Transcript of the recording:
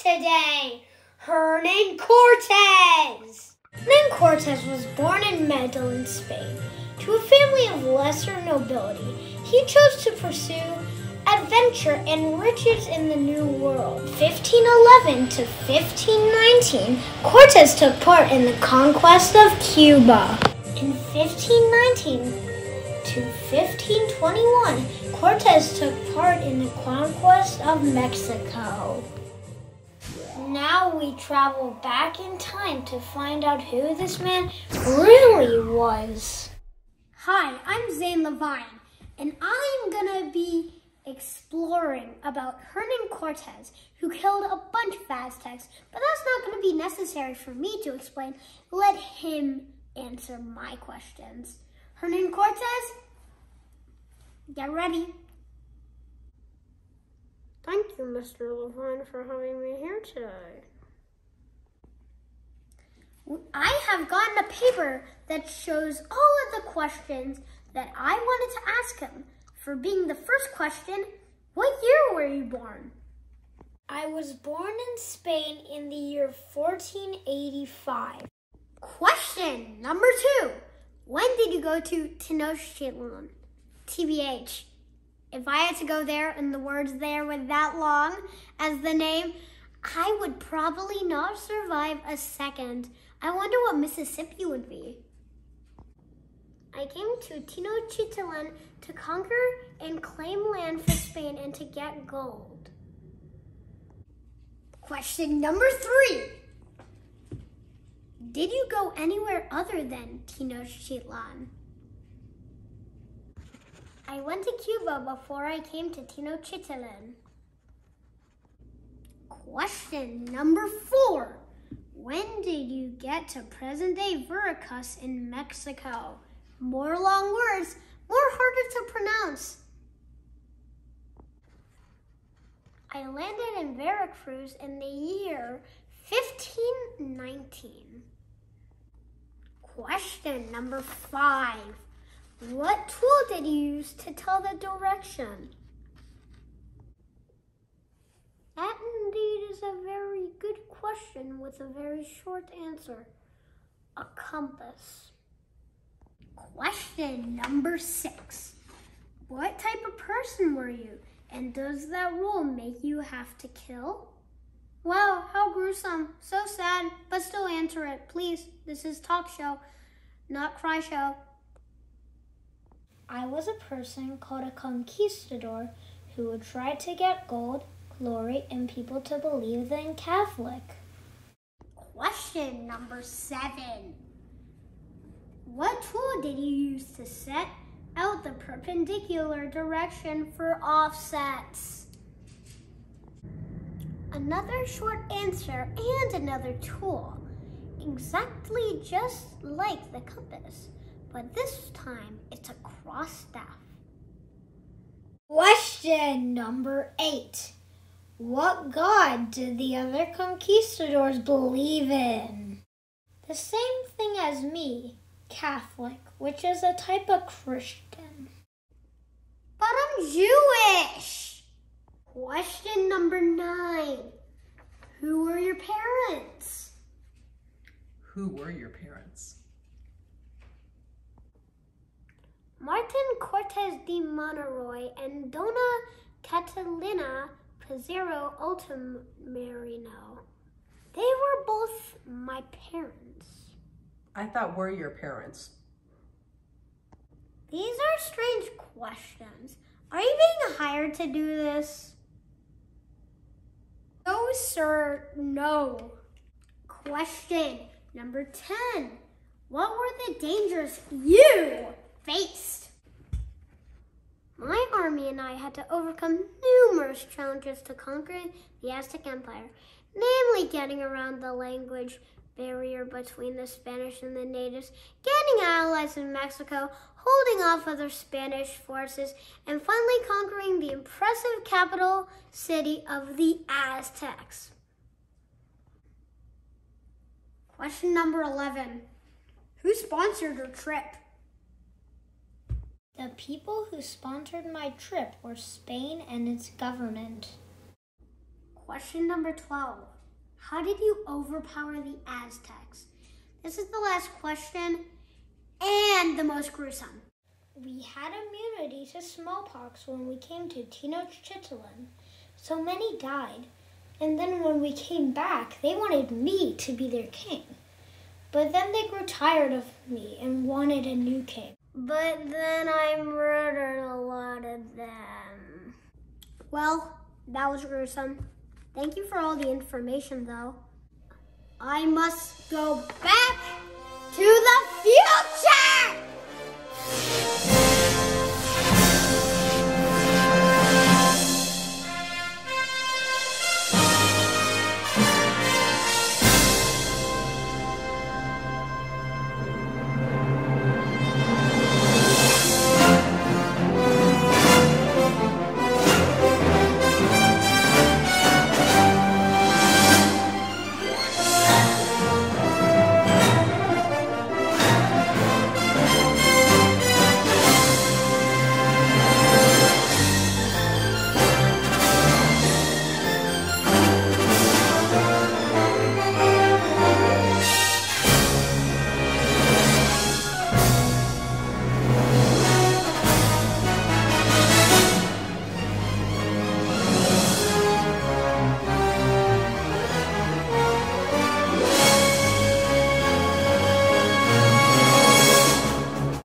today, Hernan Cortez. Hernan Cortez was born in Medellin, Spain, to a family of lesser nobility. He chose to pursue adventure and riches in the New World. 1511 to 1519, Cortez took part in the conquest of Cuba. In 1519 to 1521, Cortez took part in the conquest of Mexico. Now we travel back in time to find out who this man really was. Hi, I'm Zane Levine, and I'm gonna be exploring about Hernan Cortez, who killed a bunch of Aztecs, but that's not gonna be necessary for me to explain. Let him answer my questions. Hernan Cortez, get ready. Thank you, Mr. Levine, for having me here today. I have gotten a paper that shows all of the questions that I wanted to ask him. For being the first question, what year were you born? I was born in Spain in the year 1485. Question number two. When did you go to Tenochtitlan? TBH. If I had to go there and the words there were that long as the name, I would probably not survive a second. I wonder what Mississippi would be. I came to Tenochtitlan to conquer and claim land for Spain and to get gold. Question number three. Did you go anywhere other than Tenochtitlan? I went to Cuba before I came to Tenochtitlan. Question number four. When did you get to present-day Veracruz in Mexico? More long words, more harder to pronounce. I landed in Veracruz in the year 1519. Question number five. What tool did you use to tell the direction? That indeed is a very good question with a very short answer. A compass. Question number six. What type of person were you? And does that rule make you have to kill? Wow, how gruesome. So sad, but still answer it. Please, this is talk show, not cry show. I was a person called a conquistador who would try to get gold, glory, and people to believe in Catholic. Question number seven. What tool did you use to set out the perpendicular direction for offsets? Another short answer and another tool. Exactly just like the compass, but this time it's a cross staff. Question number eight. What god did the other conquistadors believe in? The same thing as me, Catholic, which is a type of Christian. But I'm Jewish! Question number nine. Who were your parents? Who were your parents? Martin Cortez de Monteroy and Dona Catalina Pizarro Ultramarino. They were both my parents. I thought were your parents. These are strange questions. Are you being hired to do this? No, sir, no. Question number 10. What were the dangers you faced? My army and I had to overcome numerous challenges to conquer the Aztec Empire, namely getting around the language barrier between the Spanish and the natives, gaining allies in Mexico, holding off other Spanish forces, and finally conquering the impressive capital city of the Aztecs. Question number 11. Who sponsored your trip? The people who sponsored my trip were Spain and its government. Question number 12. How did you overpower the Aztecs? This is the last question and the most gruesome. We had immunity to smallpox when we came to Tenochtitlan. So many died. And then when we came back, they wanted me to be their king. But then they grew tired of me and wanted a new king. But then I murdered a lot of them. Well, that was gruesome. Thank you for all the information, though. I must go back to the future!